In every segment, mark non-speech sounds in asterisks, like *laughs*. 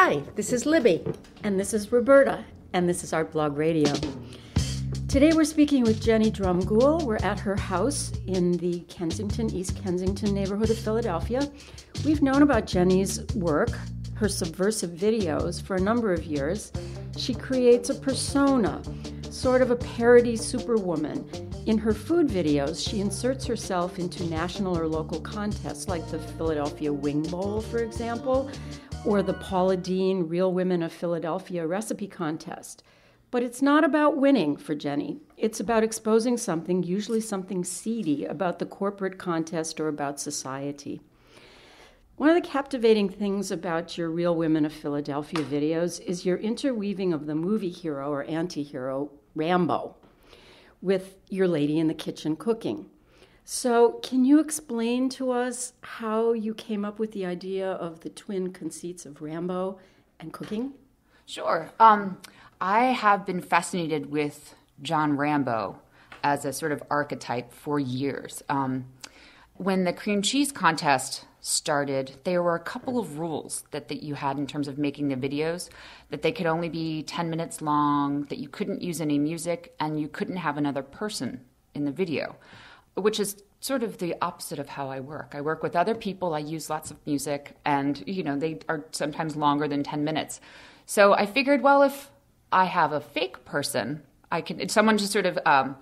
Hi, this is Libby. And this is Roberta. And this is Art Blog Radio. Today we're speaking with Jenny Drumgoole. We're at her house in the Kensington, East Kensington neighborhood of Philadelphia. We've known about Jenny's work, her subversive videos, for a number of years. She creates a persona, sort of a parody superwoman. In her food videos, she inserts herself into national or local contests like the Philadelphia Wing Bowl, for example, or the Paula Deen Real Women of Philadelphia recipe contest. But it's not about winning for Jenny. It's about exposing something, usually something seedy, about the corporate contest or about society. One of the captivating things about your Real Women of Philadelphia videos is your interweaving of the movie hero or anti hero, Rambo, with your lady in the kitchen cooking. So, can you explain to us how you came up with the idea of the twin conceits of Rambo and cooking? Sure. Um, I have been fascinated with John Rambo as a sort of archetype for years. Um, when the cream cheese contest started, there were a couple of rules that, that you had in terms of making the videos that they could only be 10 minutes long, that you couldn't use any music, and you couldn't have another person in the video which is sort of the opposite of how I work. I work with other people, I use lots of music, and you know, they are sometimes longer than 10 minutes. So I figured, well, if I have a fake person, I can someone just sort of um,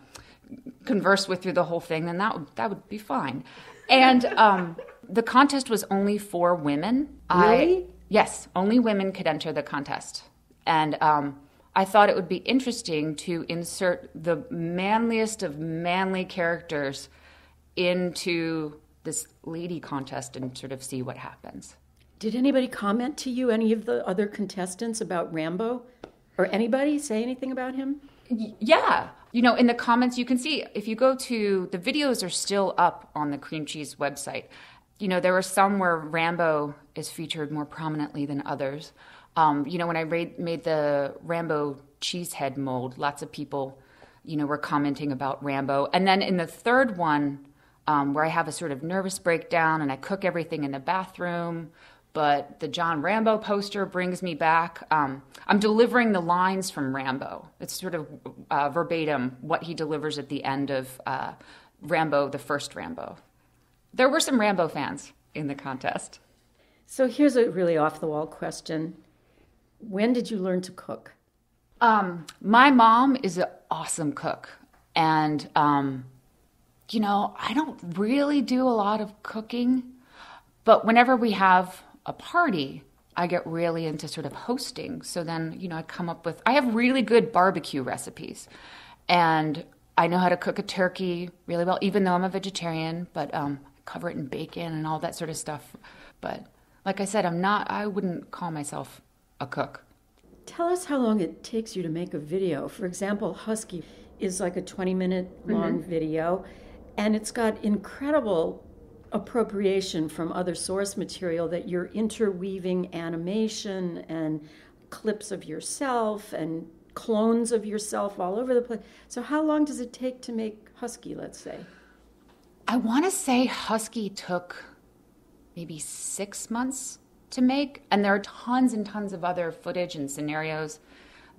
converse with through the whole thing, then that would, that would be fine. And um, the contest was only for women. Really? I, yes, only women could enter the contest, and um, I thought it would be interesting to insert the manliest of manly characters into this lady contest and sort of see what happens. Did anybody comment to you, any of the other contestants, about Rambo? Or anybody say anything about him? Yeah. You know, in the comments, you can see if you go to the videos are still up on the cream cheese website. You know, there were some where Rambo is featured more prominently than others. Um, you know, when I made the Rambo cheesehead mold, lots of people, you know, were commenting about Rambo. And then in the third one, um, where I have a sort of nervous breakdown and I cook everything in the bathroom, but the John Rambo poster brings me back. Um, I'm delivering the lines from Rambo. It's sort of uh, verbatim what he delivers at the end of uh, Rambo, the first Rambo. There were some Rambo fans in the contest. So here's a really off the wall question When did you learn to cook? Um, my mom is an awesome cook. And, um, you know, I don't really do a lot of cooking, but whenever we have a party, I get really into sort of hosting. So then, you know, I come up with, I have really good barbecue recipes. And I know how to cook a turkey really well, even though I'm a vegetarian, but um, cover it in bacon and all that sort of stuff. But like I said, I'm not, I wouldn't call myself a cook. Tell us how long it takes you to make a video. For example, Husky is like a 20 minute long mm-hmm. video, and it's got incredible appropriation from other source material that you're interweaving animation and clips of yourself and clones of yourself all over the place. So, how long does it take to make Husky, let's say? I want to say Husky took maybe six months to make, and there are tons and tons of other footage and scenarios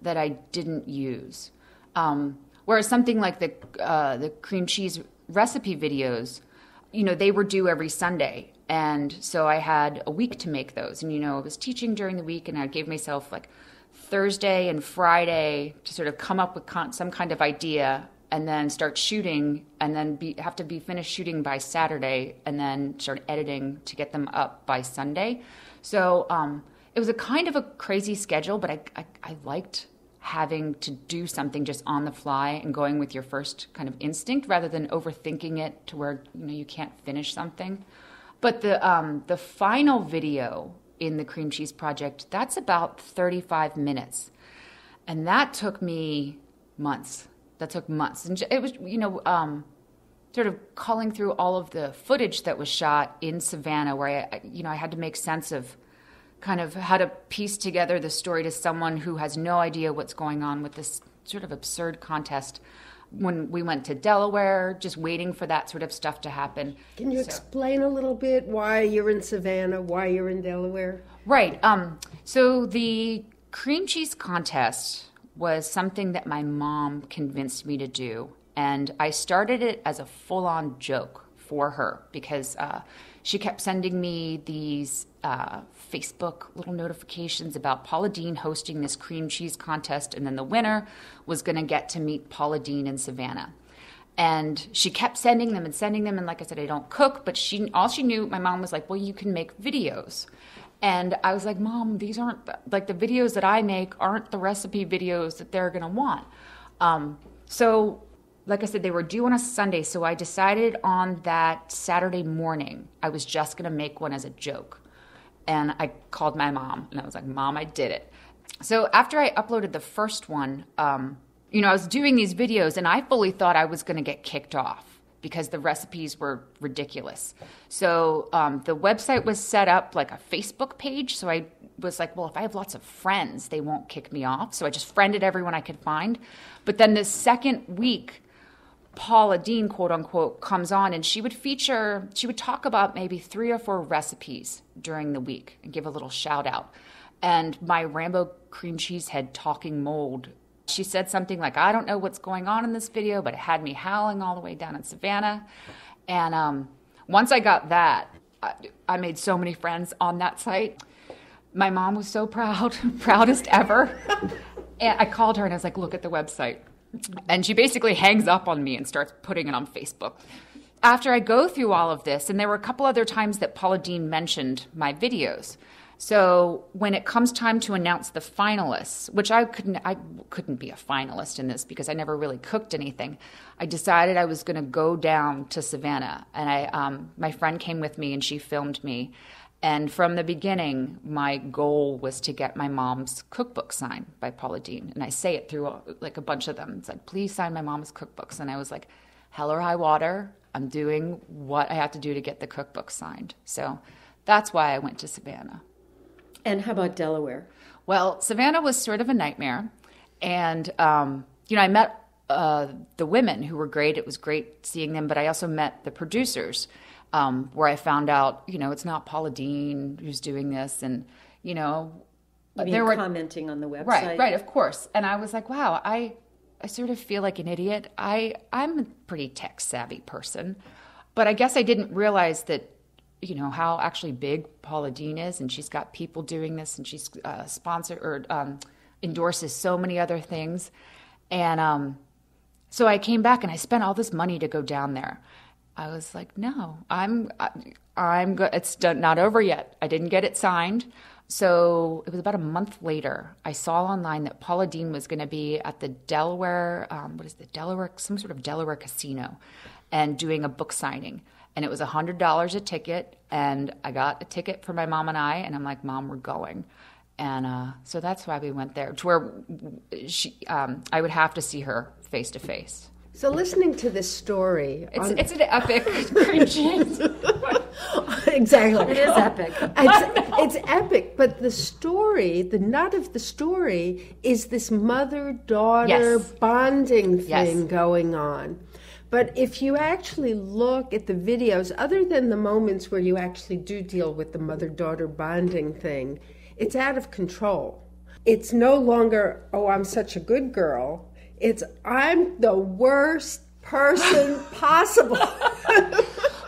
that I didn't use. Um, whereas something like the uh, the cream cheese recipe videos, you know, they were due every Sunday. And so I had a week to make those. And, you know, I was teaching during the week and I gave myself like Thursday and Friday to sort of come up with con- some kind of idea and then start shooting and then be, have to be finished shooting by Saturday and then start editing to get them up by Sunday. So um, it was a kind of a crazy schedule, but I, I, I liked having to do something just on the fly and going with your first kind of instinct rather than overthinking it to where you know you can't finish something. But the um, the final video in the cream cheese project that's about 35 minutes, and that took me months. That took months, and it was you know. Um, sort of calling through all of the footage that was shot in Savannah, where I, you know, I had to make sense of kind of how to piece together the story to someone who has no idea what's going on with this sort of absurd contest when we went to Delaware, just waiting for that sort of stuff to happen. Can you so, explain a little bit why you're in Savannah, why you're in Delaware? Right. Um, so the cream cheese contest was something that my mom convinced me to do. And I started it as a full on joke for her because uh, she kept sending me these uh, Facebook little notifications about Paula Deen hosting this cream cheese contest, and then the winner was going to get to meet Paula Deen in Savannah. And she kept sending them and sending them, and like I said, I don't cook, but she all she knew. My mom was like, "Well, you can make videos," and I was like, "Mom, these aren't like the videos that I make aren't the recipe videos that they're gonna want." Um, so like I said, they were due on a Sunday, so I decided on that Saturday morning I was just going to make one as a joke. And I called my mom and I was like, Mom, I did it. So after I uploaded the first one, um, you know, I was doing these videos and I fully thought I was going to get kicked off because the recipes were ridiculous. So um, the website was set up like a Facebook page. So I was like, well, if I have lots of friends, they won't kick me off. So I just friended everyone I could find. But then the second week, Paula Deen, quote unquote, comes on and she would feature, she would talk about maybe three or four recipes during the week and give a little shout out. And my Rambo cream cheese head talking mold, she said something like, I don't know what's going on in this video, but it had me howling all the way down in Savannah. And um, once I got that, I, I made so many friends on that site. My mom was so proud, *laughs* proudest ever. and I called her and I was like, look at the website and she basically hangs up on me and starts putting it on Facebook. After I go through all of this, and there were a couple other times that Paula Deen mentioned my videos. So when it comes time to announce the finalists, which I couldn't, I couldn't be a finalist in this because I never really cooked anything. I decided I was going to go down to Savannah, and I, um, my friend came with me and she filmed me. And from the beginning, my goal was to get my mom's cookbook signed by Paula Deen. And I say it through like a bunch of them. It's like, please sign my mom's cookbooks. And I was like, hell or high water, I'm doing what I have to do to get the cookbook signed. So that's why I went to Savannah. And how about Delaware? Well, Savannah was sort of a nightmare. And, um, you know, I met uh, the women who were great. It was great seeing them, but I also met the producers um, where I found out, you know, it's not Paula Deen who's doing this, and you know, you there were commenting on the website, right? Right, of course. And I was like, wow, I, I sort of feel like an idiot. I, I'm a pretty tech savvy person, but I guess I didn't realize that, you know, how actually big Paula Deen is, and she's got people doing this, and she's uh, sponsored or um, endorses so many other things, and um, so I came back and I spent all this money to go down there. I was like, no, I'm, I'm good. It's done, not over yet. I didn't get it signed. So it was about a month later. I saw online that Paula Deen was going to be at the Delaware, um, what is the Delaware, some sort of Delaware casino, and doing a book signing. And it was hundred dollars a ticket. And I got a ticket for my mom and I. And I'm like, Mom, we're going. And uh, so that's why we went there, to where she, um, I would have to see her face to face. So listening to this story, it's, on... it's an epic *laughs* cringy. exactly, it is epic. It's, it's, epic, but the story, the nut of the story, is this mother-daughter yes. bonding thing yes. going on. But if you actually look at the videos, other than the moments where you actually do deal with the mother-daughter bonding thing, it's out of control. It's no longer, oh, I'm such a good girl it's I'm the worst person *laughs* possible. well,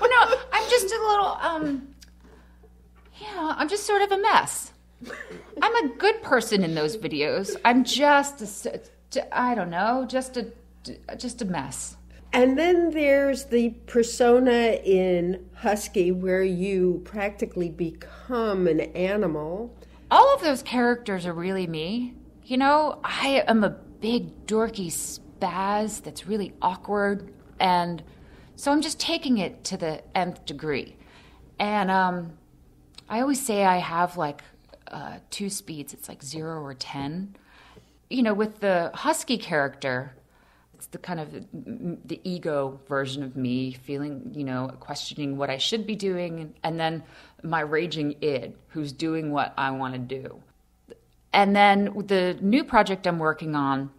no, I'm just a little, um, yeah, I'm just sort of a mess. I'm a good person in those videos. I'm just, a, I don't know, just a, just a mess. And then there's the persona in Husky where you practically become an animal. All of those characters are really me. You know, I am a big dorky spaz that's really awkward and so i'm just taking it to the nth degree. And um, i always say i have like uh, two speeds. It's like zero or ten. You know with the husky character it's the kind of the ego version of me feeling you know questioning what i should be doing and then my raging id who's doing what i want to do and then the new project I'm working on,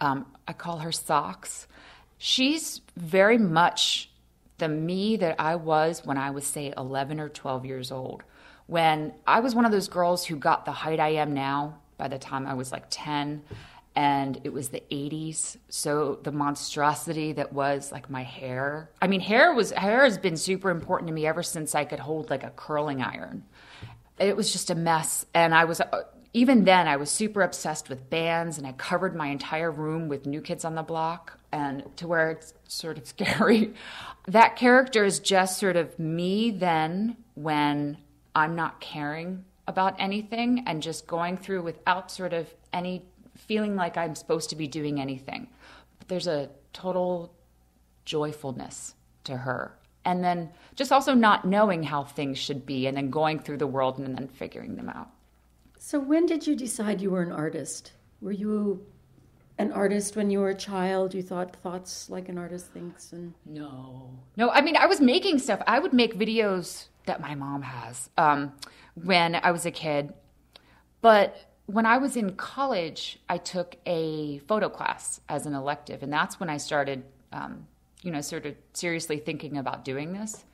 um, I call her Socks. She's very much the me that I was when I was, say, 11 or 12 years old, when I was one of those girls who got the height I am now by the time I was like 10 and it was the 80s so the monstrosity that was like my hair. I mean hair was hair has been super important to me ever since i could hold like a curling iron. It was just a mess and i was uh, even then i was super obsessed with bands and i covered my entire room with new kids on the block and to where it's sort of *laughs* scary that character is just sort of me then when i'm not caring about anything and just going through without sort of any feeling like I'm supposed to be doing anything. But there's a total joyfulness to her. And then just also not knowing how things should be and then going through the world and then figuring them out. So, when did you decide you were an artist? Were you an artist when you were a child? You thought thoughts like an artist thinks? And no, no. I mean, I was making stuff. I would make videos that my mom has um, when I was a kid, but when I was in college, I took a photo class as an elective, and that's when I started, um, you know, sort of seriously thinking about doing this.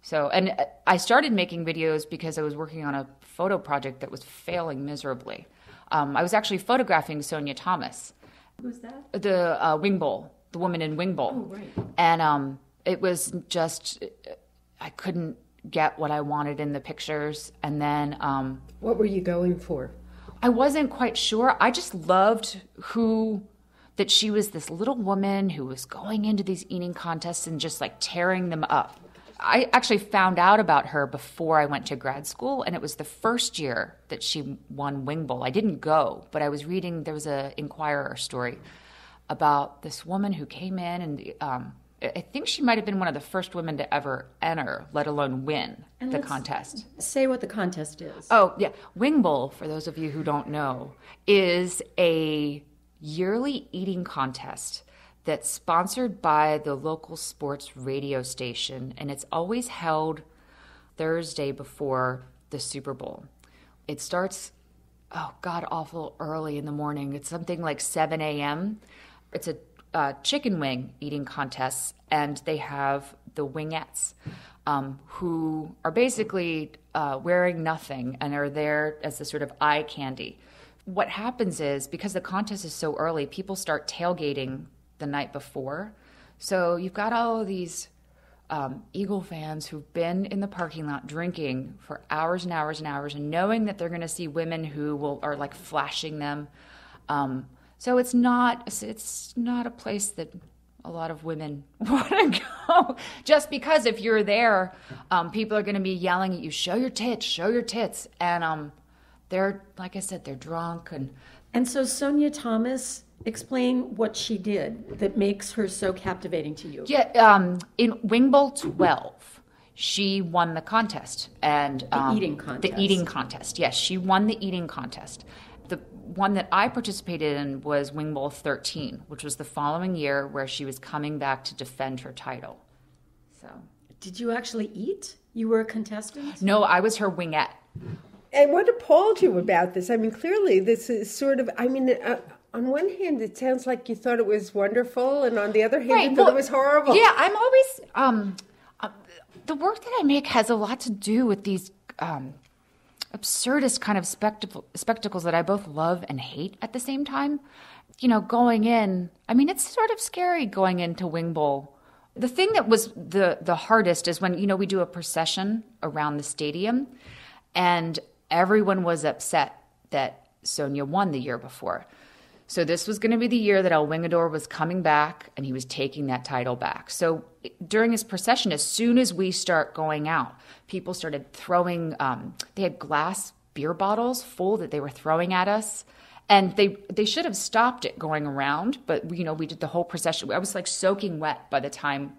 So, and I started making videos because I was working on a photo project that was failing miserably. Um, I was actually photographing Sonya Thomas. Who's that? The uh, Wing Bowl, the woman in Wing Bowl. Oh, right. And um, it was just, I couldn't get what I wanted in the pictures. And then. Um, what were you going for? I wasn't quite sure. I just loved who that she was this little woman who was going into these eating contests and just like tearing them up. I actually found out about her before I went to grad school, and it was the first year that she won Wing Bowl. I didn't go, but I was reading. There was a Inquirer story about this woman who came in and um, I think she might have been one of the first women to ever enter, let alone win and the contest. Say what the contest is. Oh, yeah. Wing Bowl, for those of you who don't know, is a yearly eating contest that's sponsored by the local sports radio station, and it's always held Thursday before the Super Bowl. It starts, oh, god awful early in the morning. It's something like 7 a.m. It's a uh, chicken wing eating contests, and they have the wingettes, um, who are basically uh, wearing nothing and are there as the sort of eye candy. What happens is because the contest is so early, people start tailgating the night before. So you've got all of these um, Eagle fans who've been in the parking lot drinking for hours and hours and hours, and knowing that they're going to see women who will are like flashing them. Um, so it's not it's not a place that a lot of women *laughs* want to go just because if you're there, um, people are going to be yelling at you, "Show your tits, show your tits," and um, they're like I said, they're drunk and and so Sonya Thomas. Explain what she did that makes her so captivating to you. Yeah, um, in Wing Bowl 12, she won the contest and the um, eating contest. The eating contest. Yes, she won the eating contest. The one that I participated in was Wing Bowl 13, which was the following year where she was coming back to defend her title. So, did you actually eat? You were a contestant? No, I was her wingette. And what appalled you about this? I mean, clearly, this is sort of, I mean, uh, on one hand, it sounds like you thought it was wonderful, and on the other hand, right. you thought well, it was horrible. Yeah, I'm always, um, uh, the work that I make has a lot to do with these um, absurdist kind of spectacle, spectacles that I both love and hate at the same time. You know, going in, I mean, it's sort of scary going into Wing Bowl. The thing that was the the hardest is when you know we do a procession around the stadium, and everyone was upset that Sonya won the year before. So this was going to be the year that El Wingador was coming back and he was taking that title back. So during his procession, as soon as we start going out, people started throwing. Um, they had glass beer bottles full that they were throwing at us, and they they should have stopped it going around. But you know, we did the whole procession. I was like soaking wet by the time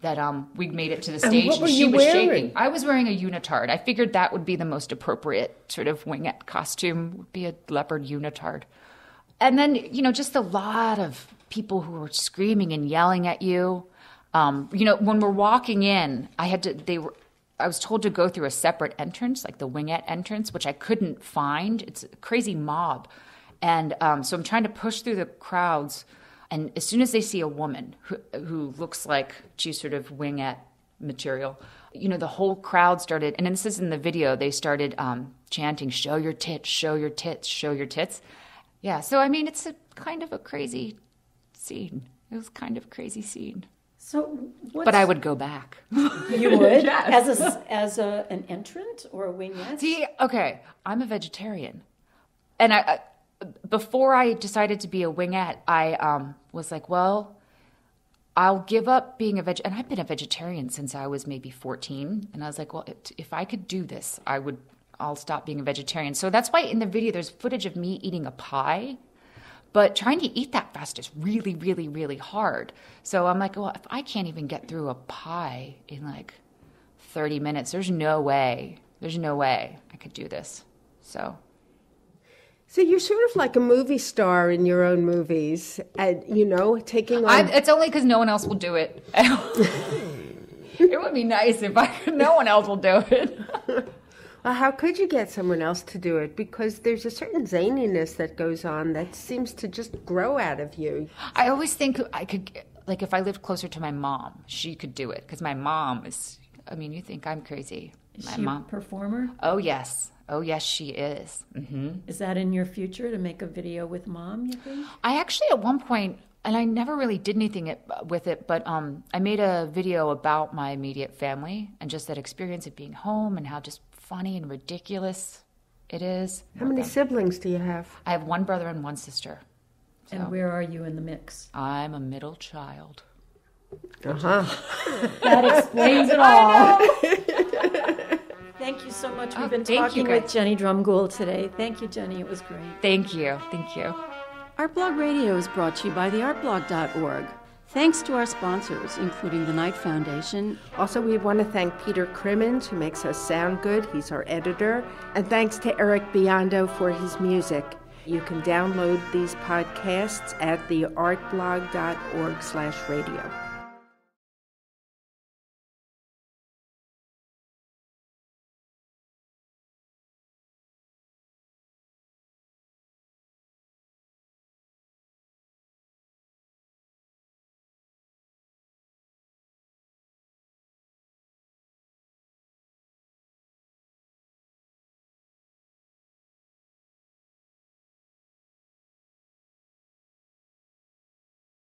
that um, we made it to the stage. And what were she you was wearing? shaking. I was wearing a unitard. I figured that would be the most appropriate sort of wingette costume. Would be a leopard unitard and then you know just a lot of people who were screaming and yelling at you um, you know when we're walking in i had to they were i was told to go through a separate entrance like the wingette entrance which i couldn't find it's a crazy mob and um, so i'm trying to push through the crowds and as soon as they see a woman who, who looks like she's sort of wingette material. You know, the whole crowd started, and this is in the video, they started um, chanting, Show your tits, show your tits, show your tits. Yeah, so I mean, it's a kind of a crazy scene. It was kind of a crazy scene. So, but I would go back. *laughs* You would yes. as a as a an entrant or a wingette. See, okay, I'm a vegetarian, and I, I before I decided to be a wingette, I um, was like, well, I'll give up being a veg. And I've been a vegetarian since I was maybe 14, and I was like, well, if I could do this, I would. I'll stop being a vegetarian. So that's why in the video there's footage of me eating a pie but trying to eat that fast is really, really, really hard. So I'm like, well, if I can't even get through a pie in like 30 minutes, there's no way, there's no way I could do this. So. So you're sort of like a movie star in your own movies, and you know, taking on. I, it's only because no one else will do it. *laughs* it would be nice if I. No one else will do it. Well, how could you get someone else to do it? Because there's a certain zaniness that goes on that seems to just grow out of you. I always think I could, like, if I lived closer to my mom, she could do it. Because my mom is, I mean, you think I'm crazy. Is my she mom. a performer? Oh, yes. Oh, yes, she is. Mm-hmm. Is that in your future to make a video with mom, you think? I actually, at one point, and I never really did anything with it, but um, I made a video about my immediate family and just that experience of being home and how just funny and ridiculous it is. How many siblings do you have? I have one brother and one sister. So and where are you in the mix? I'm a middle child. Uh huh. *laughs* that explains it all. *laughs* Thank you so much. We've oh, been talking with Jenny Drumgoole today. Thank you, Jenny. It was great. Thank you. Thank you. Art Blog Radio is brought to you by theartblog.org. Thanks to our sponsors, including the Knight Foundation. Also, we want to thank Peter Crimmins, who makes us sound good. He's our editor. And thanks to Eric Biondo for his music. You can download these podcasts at theartblog.org slash radio.